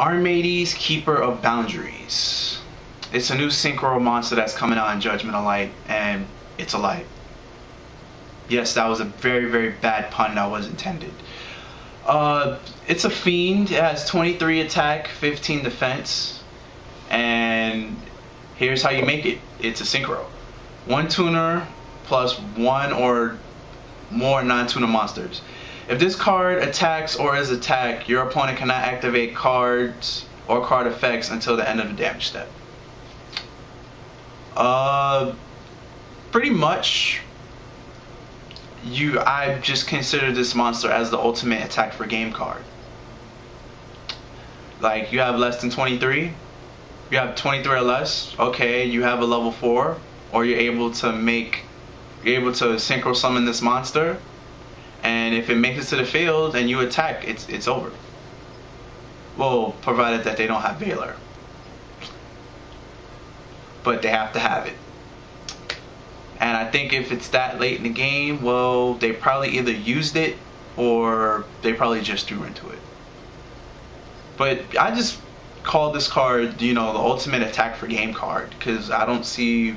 Armades Keeper of Boundaries. It's a new synchro monster that's coming out in Judgment of Light, and it's a light. Yes, that was a very, very bad pun that was intended. Uh, it's a fiend. It has 23 attack, 15 defense, and here's how you make it. It's a synchro. One tuner plus one or more non-tuner monsters. If this card attacks or is attacked, your opponent cannot activate cards or card effects until the end of the damage step. Uh, pretty much, you I just consider this monster as the ultimate attack for game card. Like you have less than 23, you have 23 or less. Okay, you have a level four, or you're able to make, you're able to synchro summon this monster and if it makes it to the field and you attack, it's it's over. Well, provided that they don't have Veiler. But they have to have it. And I think if it's that late in the game, well, they probably either used it or they probably just threw into it. But I just call this card, you know, the ultimate attack for game card because I don't see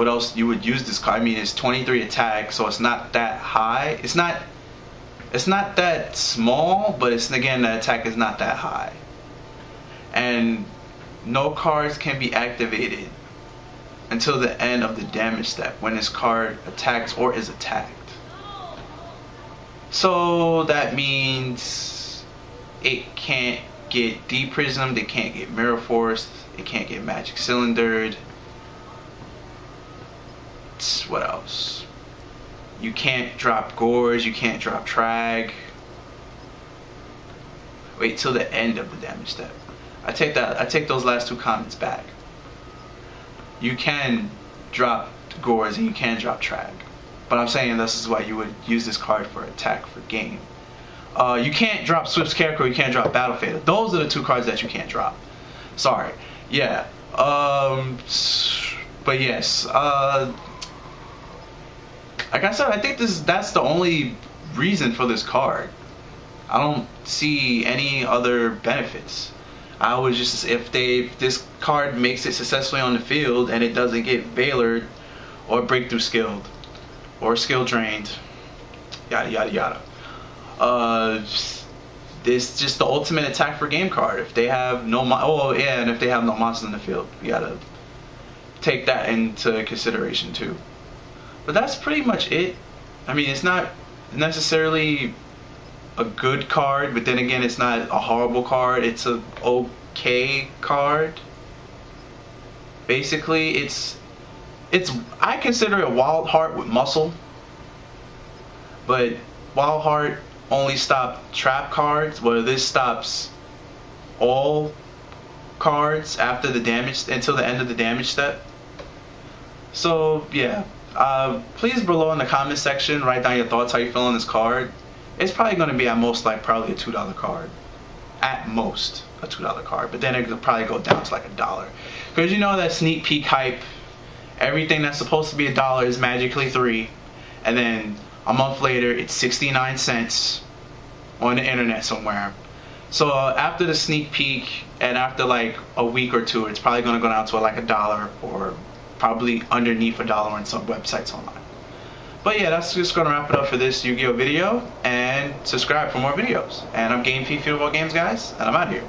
what else you would use this card. I mean, it's 23 attack, so it's not that high. It's not it's not that small, but it's again the attack is not that high. And no cards can be activated until the end of the damage step when this card attacks or is attacked. So that means it can't get D-Prisoned, it can't get mirror forced, it can't get magic cylindered what else? You can't drop Gorz, you can't drop Trag. Wait till the end of the damage step. I take that I take those last two comments back. You can drop Gorz and you can drop Trag. But I'm saying this is why you would use this card for attack for game. Uh, you can't drop Swift Scarecrow, you can't drop Battle Fader. Those are the two cards that you can't drop. Sorry. Yeah. Um, but yes. Uh, like I said, I think this that's the only reason for this card. I don't see any other benefits. I was just if they if this card makes it successfully on the field and it doesn't get Veiler or breakthrough skilled or skill drained, yada yada yada. Uh, this just the ultimate attack for game card. If they have no mo- oh yeah, and if they have no monsters in the field, you gotta take that into consideration too. But that's pretty much it. I mean, it's not necessarily a good card, but then again, it's not a horrible card. It's a okay card. Basically, it's it's I consider it a Wild Heart with muscle, but Wild Heart only stop trap cards, where this stops all cards after the damage until the end of the damage step. So yeah, uh, please below in the comment section write down your thoughts how you feel on this card. It's probably going to be at most like probably a two dollar card, at most a two dollar card. But then it'll probably go down to like a dollar because you know that sneak peek hype. Everything that's supposed to be a dollar is magically three, and then a month later it's 69 cents on the internet somewhere. So uh, after the sneak peek and after like a week or two, it's probably going to go down to like a dollar or probably underneath a dollar on some websites online. But yeah, that's just going to wrap it up for this Yu-Gi-Oh video, and subscribe for more videos. And I'm Game Fiend of All Games, guys, and I'm out here.